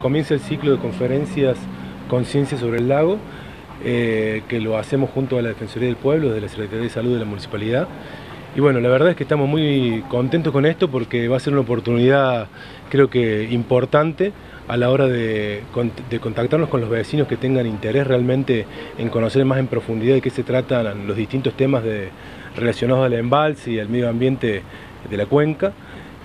Comienza el ciclo de conferencias Conciencia sobre el lago, eh, que lo hacemos junto a la Defensoría del Pueblo, de la Secretaría de Salud de la Municipalidad. Y bueno, la verdad es que estamos muy contentos con esto porque va a ser una oportunidad, creo que importante, a la hora de, contactarnos con los vecinos que tengan interés realmente en conocer más en profundidad de qué se tratan los distintos temas relacionados al embalse y al medio ambiente de la cuenca.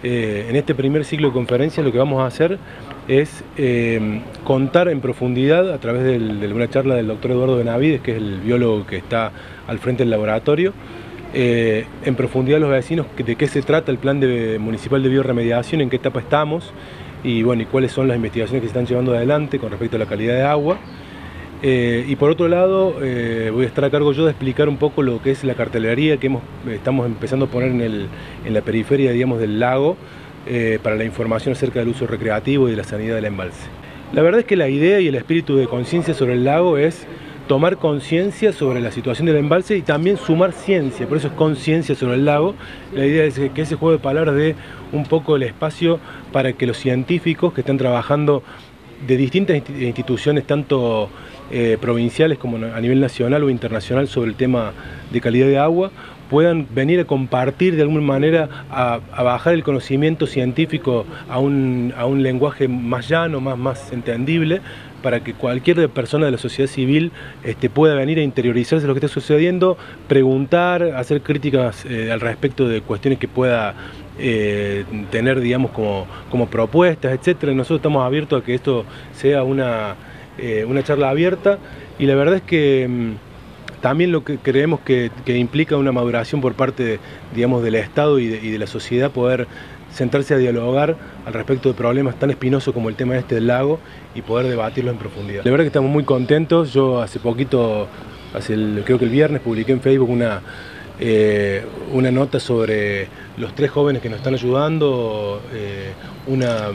Eh, en este primer ciclo de conferencias lo que vamos a hacer es eh, contar en profundidad a través de una charla del doctor Eduardo Benavides, que es el biólogo que está al frente del laboratorio, eh, en profundidad los vecinos de qué se trata el plan municipal de bioremediación, en qué etapa estamos y, bueno, y cuáles son las investigaciones que se están llevando adelante con respecto a la calidad de agua. Eh, y por otro lado, voy a estar a cargo yo de explicar un poco lo que es la cartelería que estamos empezando a poner en, en la periferia digamos, del lago, eh, para la información acerca del uso recreativo y de la sanidad del embalse. La verdad es que la idea y el espíritu de conciencia sobre el lago es tomar conciencia sobre la situación del embalse y también sumar ciencia, por eso es conciencia sobre el lago. La idea es que ese juego de palabras dé un poco el espacio para que los científicos que están trabajando de distintas instituciones, tanto eh, provinciales como a nivel nacional o internacional, sobre el tema de calidad de agua, puedan venir a compartir de alguna manera, a, bajar el conocimiento científico a un, lenguaje más llano, más, más entendible, para que cualquier persona de la sociedad civil este, pueda venir a interiorizarse lo que está sucediendo, preguntar, hacer críticas eh, al respecto de cuestiones que pueda eh, tener, digamos, como, como propuestas, etc. Nosotros estamos abiertos a que esto sea una, eh, una charla abierta y la verdad es que mm, también lo que creemos que, implica una maduración por parte, digamos, del Estado y de, la sociedad poder sentarse a dialogar al respecto de problemas tan espinosos como el tema este del lago y poder debatirlo en profundidad. La verdad que estamos muy contentos, yo hace poquito, creo que el viernes publiqué en Facebook una, eh, una nota sobre los tres jóvenes que nos están ayudando, eh, una,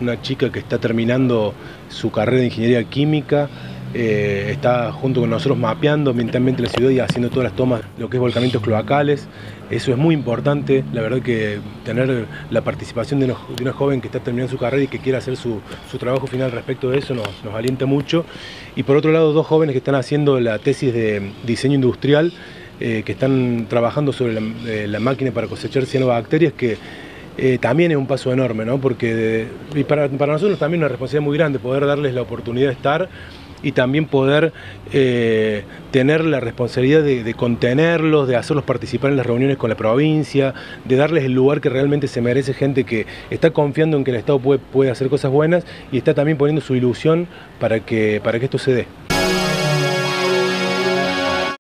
una chica que está terminando su carrera de ingeniería química, eh, está junto con nosotros mapeando ambientalmente la ciudad y haciendo todas las tomas de lo que es volcamientos cloacales. Eso es muy importante, la verdad que tener la participación de, una joven que está terminando su carrera y que quiere hacer su, trabajo final respecto de eso nos, alienta mucho. Y por otro lado, dos jóvenes que están haciendo la tesis de diseño industrial, eh, que están trabajando sobre la, eh, máquina para cosechar cianobacterias, que también es un paso enorme, ¿no? porque para, para nosotros también es una responsabilidad muy grande poder darles la oportunidad de estar y también poder eh, tener la responsabilidad de, contenerlos, de hacerlos participar en las reuniones con la provincia, de darles el lugar que realmente se merece gente que está confiando en que el Estado puede, puede hacer cosas buenas y está también poniendo su ilusión para que, para que esto se dé.